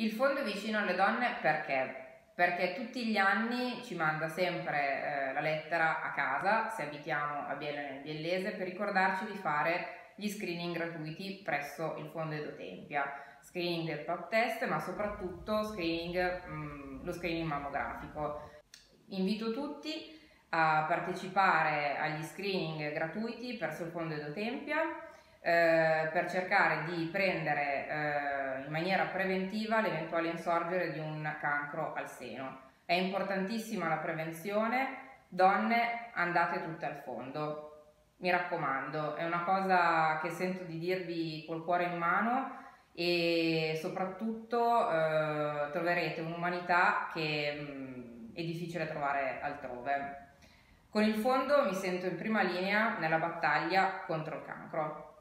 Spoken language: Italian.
Il fondo vicino alle donne perché? Perché tutti gli anni ci manda sempre eh, la lettera a casa, se abitiamo a Biella nel Biellese, per ricordarci di fare gli screening gratuiti presso il fondo Edotempia. Screening del pap test, ma soprattutto screening, mh, mm, lo screening mammografico. Invito tutti a partecipare agli screening gratuiti presso il fondo Edotempia eh, per cercare di prendere eh, in maniera preventiva l'eventuale insorgere di un cancro al seno. È importantissima la prevenzione, donne andate tutte al fondo, mi raccomando, è una cosa che sento di dirvi col cuore in mano e soprattutto eh, troverete un'umanità che mh, mm, è difficile trovare altrove. Con il fondo mi sento in prima linea nella battaglia contro il cancro.